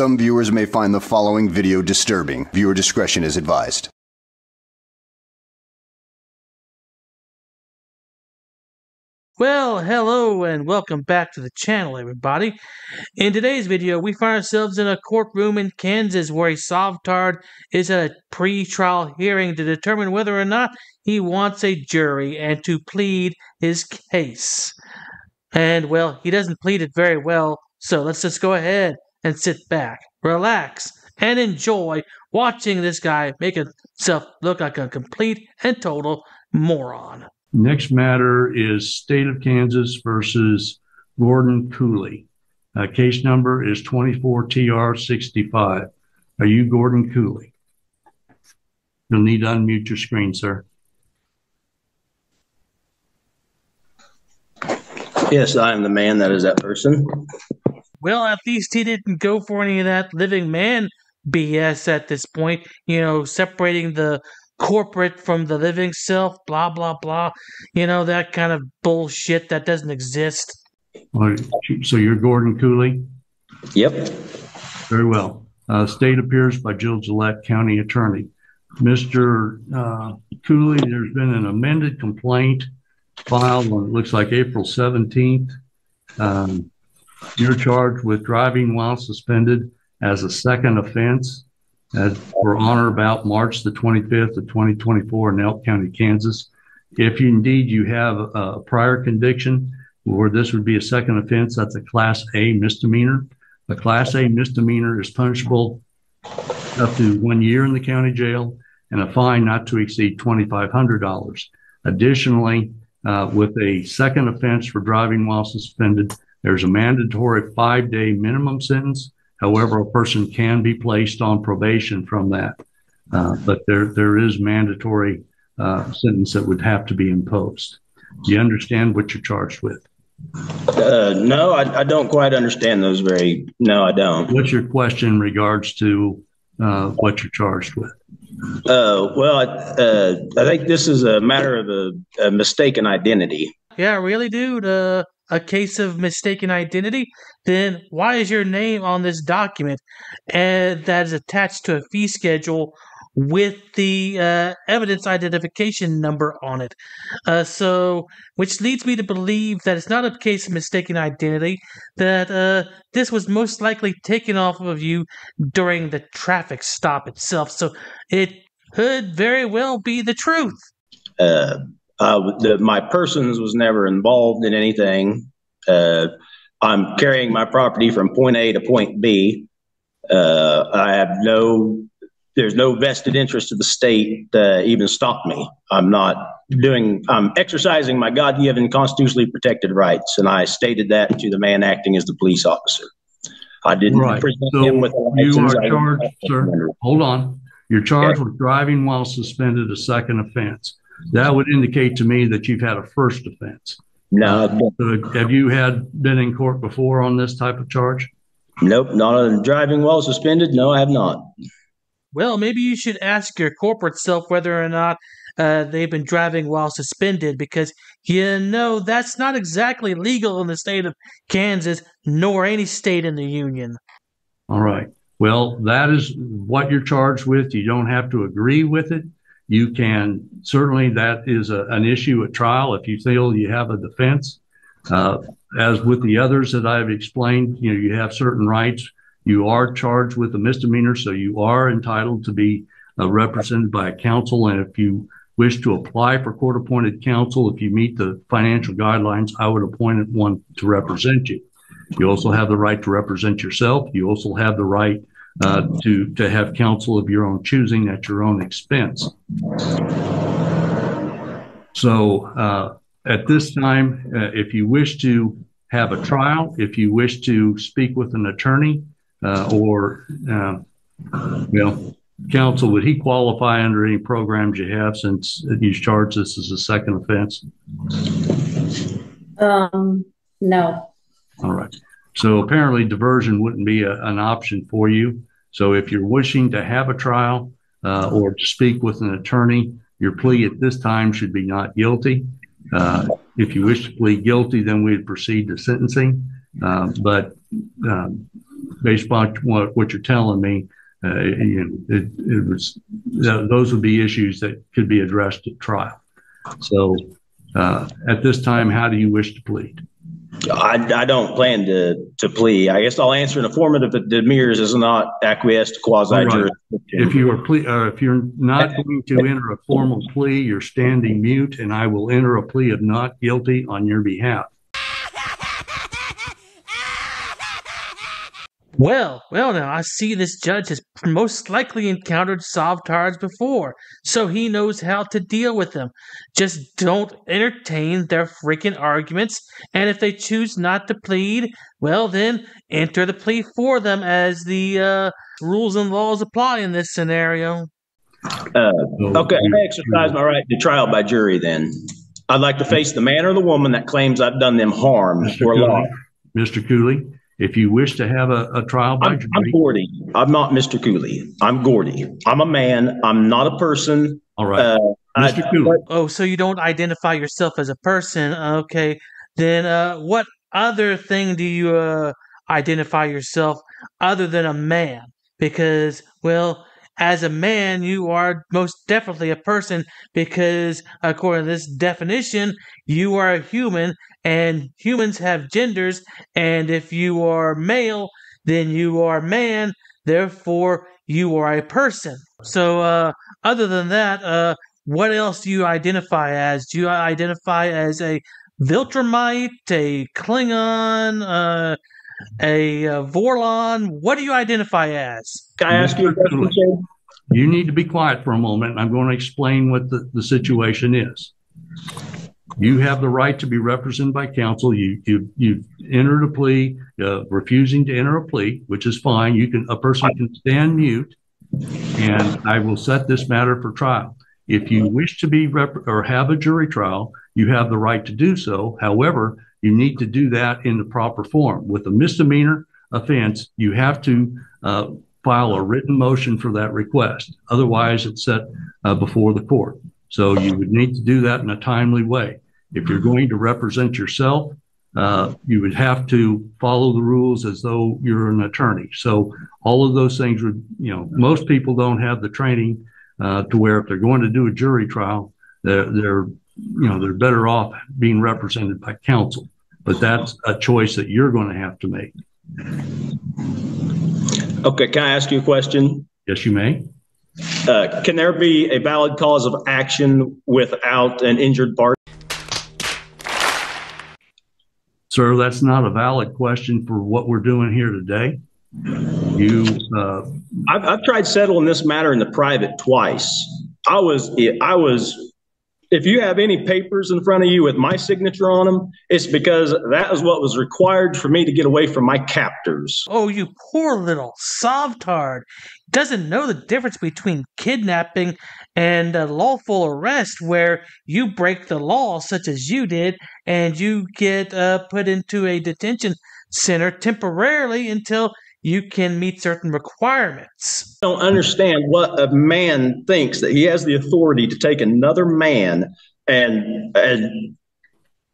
Some viewers may find the following video disturbing. Viewer discretion is advised. Well, hello and welcome back to the channel, everybody. In today's video, we find ourselves in a courtroom in Kansas where a Sovtard is at a pre-trial hearing to determine whether or not he wants a jury and to plead his case. And, well, he doesn't plead it very well, so let's just go ahead and sit back, relax, and enjoy watching this guy make himself look like a complete and total moron. Next matter is State of Kansas versus Gordon Cooley. Uh, case number is 24TR65. Are you Gordon Cooley? You'll need to unmute your screen, sir. Yes, I am the man that is that person. Well, at least he didn't go for any of that living man BS at this point, you know, separating the corporate from the living self, blah, blah, blah. You know, that kind of bullshit that doesn't exist. Well, So you're Gordon Cooley? Yep. Very well. Uh, State appears by Jill Gillette, County Attorney. Mr. Uh, Cooley, there's been an amended complaint filed on, it looks like April 17th. Um, You're charged with driving while suspended as a second offense as for on or about March the 25th of 2024 in Elk County, Kansas. If you indeed you have a, prior conviction where this would be a second offense, that's a Class A misdemeanor. A Class A misdemeanor is punishable up to one year in the county jail and a fine not to exceed $2,500. Additionally, uh, with a second offense for driving while suspended, there's a mandatory five day minimum sentence. However, a person can be placed on probation from that. Uh, but there, there is mandatory uh, sentence that would have to be imposed. Do you understand what you're charged with? Uh, no, I, I don't quite understand those very. No, I don't. What's your question in regards to uh, what you're charged with? Uh, well, I, uh, I think this is a matter of a, a mistaken identity. Yeah, really, dude? A case of mistaken identity? Then why is your name on this document and that is attached to a fee schedule with the uh, evidence identification number on it. Uh, so, which leads me to believe that it's not a case of mistaken identity, that uh, this was most likely taken off of you during the traffic stop itself. So, it could very well be the truth. Uh, uh, the, my persons was never involved in anything. Uh, I'm carrying my property from point A to point B. Uh, I have no, there's no vested interest of the state to even stop me. I'm not doing, I'm exercising my God given constitutionally protected rights. And I stated that to the man acting as the police officer. I didn't Right. present So him with you are charged, sir. Hold on. You're charged with driving while suspended, a second offense. That would indicate to me that you've had a first offense. No, So have you had been in court before on this type of charge? nope, not on driving while suspended. No, I have not. Well, maybe you should ask your corporate self whether or not uh, they've been driving while suspended, because you know that's not exactly legal in the state of Kansas, nor any state in the union. All right. Well, that is what you're charged with. You don't have to agree with it. You can certainly, that is a, an issue at trial if you feel you have a defense. Uh, as with the others that I've explained, you know, you have certain rights. You are charged with a misdemeanor, so you are entitled to be uh, represented by a counsel. And if you wish to apply for court appointed counsel, if you meet the financial guidelines, I would appoint one to represent you. You also have the right to represent yourself. You also have the right uh, to to have counsel of your own choosing at your own expense. So uh, at this time, uh, if you wish to have a trial, if you wish to speak with an attorney uh, or uh, well, counsel, would he qualify under any programs you have since you charged this as a second offense? Um, no. All right. So apparently diversion wouldn't be a, an option for you. So if you're wishing to have a trial uh, or to speak with an attorney, your plea at this time should be not guilty. Uh, if you wish to plead guilty, then we'd proceed to sentencing. Uh, but um, based upon what, what you're telling me, uh, it, it was, th- those would be issues that could be addressed at trial. So, uh, at this time, how do you wish to plead? I, I don't plan to, to plea. I guess I'll answer in the formative that demurrer is not acquiesced to quasi If you are uh, if you're not going to enter a formal plea, you're standing mute and I will enter a plea of not guilty on your behalf. Well, well, now I see this judge has most likely encountered Sovtards before, so he knows how to deal with them. Just don't entertain their freaking arguments, and if they choose not to plead, well, then enter the plea for them as the uh, rules and laws apply in this scenario. Uh, okay, I exercise my right to trial by jury then. I'd like to face the man or the woman that claims I've done them harm Mr. or Cooley, loss. Mr. Cooley, if you wish to have a, a trial by I'm, I'm Gordy. I'm not Mr. Cooley. I'm Gordy. I'm a man. I'm not a person. all right. Uh, I- Mr. Cooley, Oh, so you don't identify yourself as a person? Okay, then uh, what other thing do you uh, identify yourself other than a man? Because, well, as a man, you are most definitely a person because, according to this definition, you are a human and humans have genders. And if you are male, then you are man. Therefore, you are a person. So, uh, other than that, uh, what else do you identify as? Do you identify as a Viltrumite, a Klingon, uh, a uh, Vorlon? What do you identify as? Can I ask you a question, sir? you need to be quiet for a moment. I'm going to explain what the, the situation is. You have the right to be represented by counsel. You, you, you entered a plea, uh, refusing to enter a plea, which is fine. You can, a person can stand mute and I will set this matter for trial. If you wish to be rep- or have a jury trial, you have the right to do so. However, you need to do that in the proper form. With a misdemeanor offense, you have to uh, file a written motion for that request. Otherwise, it's set uh, before the court. So you would need to do that in a timely way. If you're going to represent yourself, uh, you would have to follow the rules as though you're an attorney. So all of those things would, you know, most people don't have the training uh, to where if they're going to do a jury trial, they're, they're, you know, they're better off being represented by counsel. But that's a choice that you're going to have to make. Okay, can I ask you a question? Yes, you may. Uh, can there be a valid cause of action without an injured party? Sir, that's not a valid question for what we're doing here today. You, uh, I've, I've tried settling this matter in the private twice. I was, I was, if you have any papers in front of you with my signature on them, it's because that is what was required for me to get away from my captors. Oh, you poor little Sovtard. Doesn't know the difference between kidnapping and a lawful arrest where you break the law, such as you did, and you get uh, put into a detention center temporarily until you can meet certain requirements. Don't understand what a man thinks that he has the authority to take another man and, and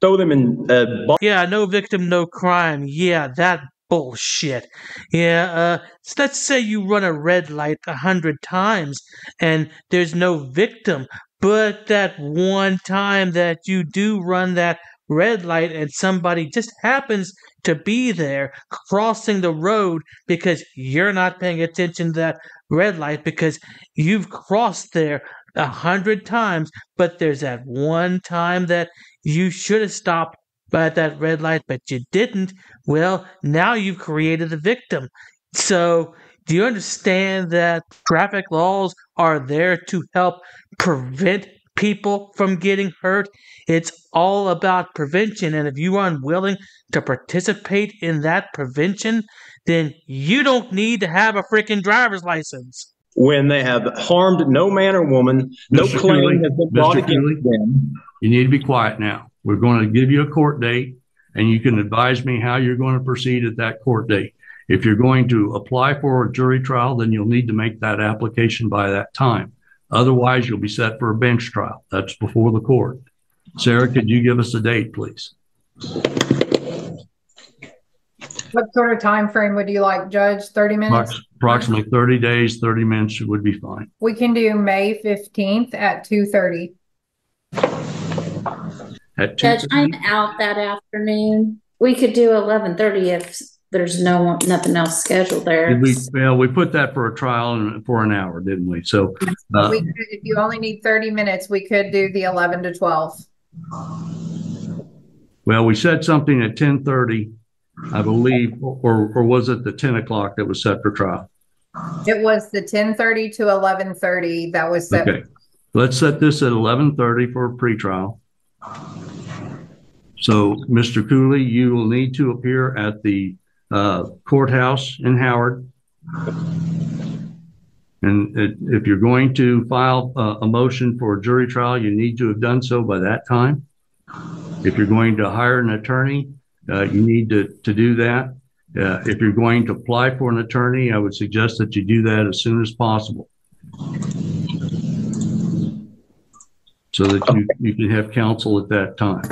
throw them in a. Yeah, no victim, no crime. Yeah, that bullshit. Yeah, uh, let's say you run a red light a hundred times and there's no victim, but that one time that you do run that red light and somebody just happens to be there crossing the road because you're not paying attention to that red light because you've crossed there a hundred times, but there's that one time that you should have stopped at that red light, but you didn't. Well, now you've created a victim. So, do you understand that traffic laws are there to help prevent people from getting hurt? It's all about prevention. And if you are unwilling to participate in that prevention, then you don't need to have a freaking driver's license. when they have harmed no man or woman, no Mr. claim Cooley, has been brought Mr. Cooley. against them. you need to be quiet now. We're going to give you a court date and you can advise me how you're going to proceed at that court date. If you're going to apply for a jury trial, then you'll need to make that application by that time. Otherwise, you'll be set for a bench trial. That's before the court. Sarah, could you give us a date, please? What sort of time frame would you like, Judge? 30 minutes? Approximately 30 days, 30 minutes would be fine. We can do May 15th at 2:30. At Judge, 2:30? I'm out that afternoon. We could do eleven thirty if there's no, one- nothing else scheduled there. Did we, well, we put that for a trial and for an hour, didn't we? So, uh, We could, if you only need 30 minutes, we could do the 11 to 12. well, we said something at 10:30, I believe, or, or was it the 10 o'clock that was set for trial? It was the 10:30 to 11:30 that was set. Okay, let's set this at 11:30 for a pretrial. So, Mr. Cooley, you will need to appear at the uh, courthouse in Howard. And it- if you're going to file a, motion for a jury trial, you need to have done so by that time. If you're going to hire an attorney, uh, you need to, to do that. Uh, if you're going to apply for an attorney, I would suggest that you do that as soon as possible. So that you, you can have counsel at that time.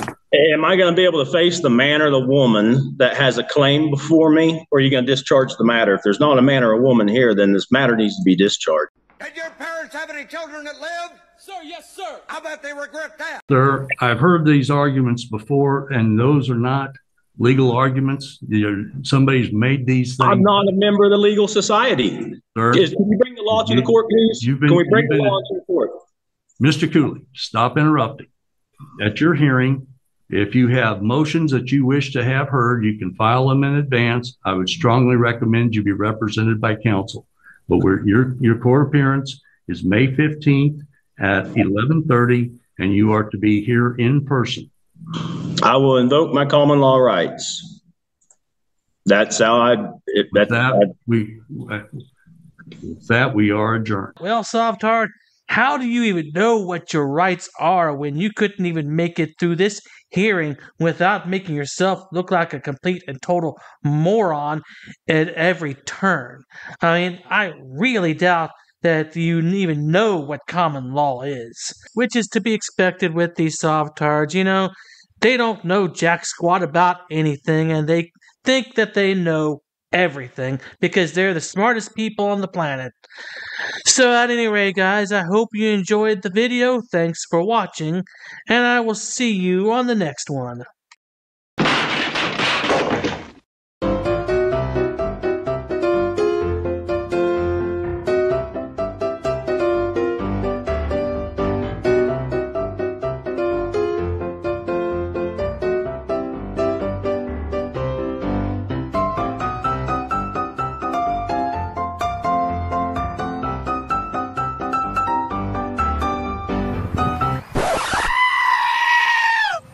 Am I going to be able to face the man or the woman that has a claim before me, or are you going to discharge the matter? If there's not a man or a woman here, then this matter needs to be discharged. Did your parents have any children that lived? Sir, yes, sir. I bet they regret that. Sir, I've heard these arguments before, and those are not legal arguments. You're- Somebody's made these things. I'm not a member of the legal society. Sir, Is, can we bring the law to the court, please? you've been- Can we bring you've the been- law to the court? Mr. Cooley, stop interrupting. At your hearing, if you have motions that you wish to have heard, you can file them in advance. I would strongly recommend you be represented by counsel. But we're, your, your court appearance is May 15th at 11:30, and you are to be here in person. I will invoke my common law rights. That's how I, it, With that's, that, we, with that, we are adjourned. Well, Sovtard, how do you even know what your rights are when you couldn't even make it through this hearing without making yourself look like a complete and total moron at every turn? I mean, I really doubt that you even know what common law is, which is to be expected with these Sovtards. You know, they don't know jack squat about anything and they think that they know everything because they're the smartest people on the planet. So, at any rate, guys, I hope you enjoyed the video. Thanks for watching, and I will see you on the next one.